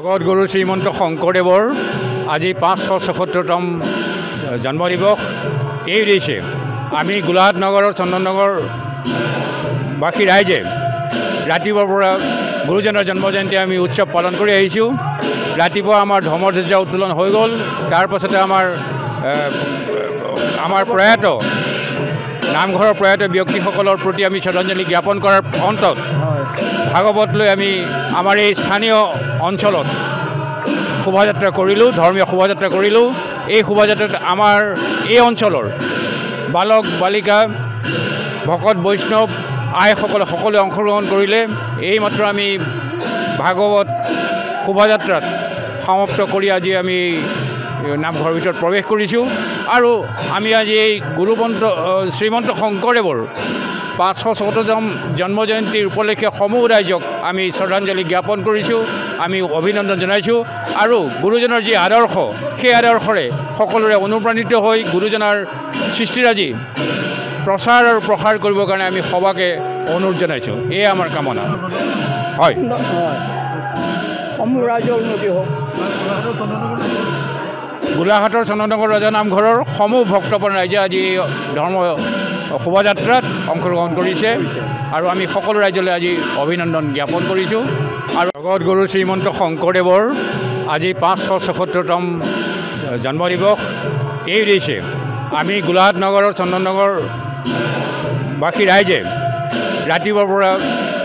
জগতগুৰু শ্ৰীমন্ত শংকৰদেৱৰ আজি পাঁচশ ছসত্তৰতম জন্ম দিৱস। এই উদ্দেশ্যে আমি গোলাঘাট নগৰৰ চন্দননগৰ বাসী ৰাইজে ৰাতিপুৱাৰ পৰা গুৰুজনৰ জন্ম জয়ন্তী আমি উৎসৱ পালন কৰি আহিছোঁ। ৰাতিপুৱা আমাৰ ধৰ্মধ্বজা উত্তোলন হৈ গ'ল। তাৰপাছতে আমাৰ আমাৰ প্ৰয়াত নামঘৰৰ প্ৰয়াত ব্যক্তিসকলৰ প্ৰতি আমি শ্ৰদ্ধাঞ্জলি জ্ঞাপন কৰাৰ অন্তত ভাগৱত লৈ আমি আমাৰ এই স্থানীয় অঞ্চলত শোভাযাত্ৰা কৰিলোঁ ধৰ্মীয় শোভাযাত্ৰা কৰিলোঁ। এই শোভাযাত্ৰাত আমাৰ এই অঞ্চলৰ বালক বালিকা ভকত বৈষ্ণৱ আইসকলে সকলোৱে অংশগ্ৰহণ কৰিলে। এইমাত্ৰ আমি ভাগৱত শোভাযাত্ৰাত সমাপ্ত কৰি আজি আমি নামঘৰৰ ভিতৰত প্ৰৱেশ কৰিছোঁ। আৰু আমি আজি এই গুৰুমন্ত শ্ৰীমন্ত শংকৰদেৱৰ পাঁচশ চৌত্তৰতম জন্ম জয়ন্তীৰ উপলক্ষে সমূহ ৰাইজক আমি শ্ৰদ্ধাঞ্জলি জ্ঞাপন কৰিছোঁ আমি অভিনন্দন জনাইছোঁ। আৰু গুৰুজনৰ যি আদৰ্শ সেই আদৰ্শৰে সকলোৰে অনুপ্ৰাণিত হৈ গুৰুজনাৰ সৃষ্টিৰাজি প্ৰচাৰ আৰু প্ৰসাৰ কৰিবৰ কাৰণে আমি সবাকে অনুৰোধ জনাইছোঁ। এয়ে আমাৰ কামনা। হয়। সমূহ ৰাইজৰ উন্নতি হওক। গোলাঘাটৰ চন্দননগৰ ৰজা নামঘৰৰ সমূহ ভক্তপন ৰাইজে আজি ধৰ্ম শোভাযাত্ৰাত অংশগ্ৰহণ কৰিছে আৰু আমি সকলো ৰাইজলৈ আজি অভিনন্দন জ্ঞাপন কৰিছোঁ। আৰু জগতগুৰু শ্ৰীমন্ত শংকৰদেৱৰ আজি পাঁচশ ছসত্তৰতম জন্ম দিৱস এই উদ্দেশ্যে আমি গোলাঘাট নগৰৰ চন্দননগৰ বাসী ৰাইজে ৰাতিপুৱাৰ পৰা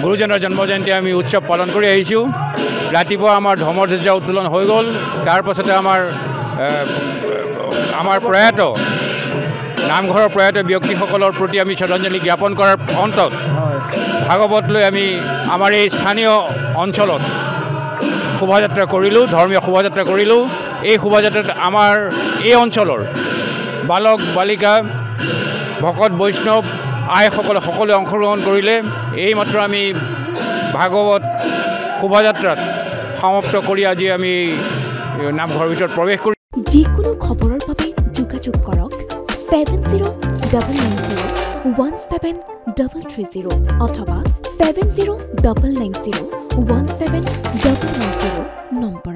গুৰুজনৰ জন্ম জয়ন্তী আমি উৎসৱ পালন কৰি আহিছোঁ। ৰাতিপুৱা আমাৰ ধৰ্মধ্বজা উত্তোলন হৈ গ'ল। তাৰপাছতে আমাৰ আমাৰ প্ৰয়াত নামঘৰৰ প্ৰয়াত ব্যক্তিসকলৰ প্ৰতি আমি শ্ৰদ্ধাঞ্জলি জ্ঞাপন কৰাৰ অন্তত ভাগৱত লৈ আমি আমাৰ এই স্থানীয় অঞ্চলত শোভাযাত্ৰা কৰিলোঁ ধৰ্মীয় শোভাযাত্ৰা কৰিলোঁ। এই শোভাযাত্ৰাত আমাৰ এই অঞ্চলৰ বালক বালিকা ভকত বৈষ্ণৱ আইসকলে সকলোৱে অংশগ্ৰহণ কৰিলে। এইমাত্ৰ আমি ভাগৱত শোভাযাত্ৰাত সমাপ্ত কৰি আজি আমি নামঘৰৰ ভিতৰত প্ৰৱেশ কৰি double nine zero' one seven double three zero' অথবা seven zero' double nine zero' one seven double nine zero' নম্বৰত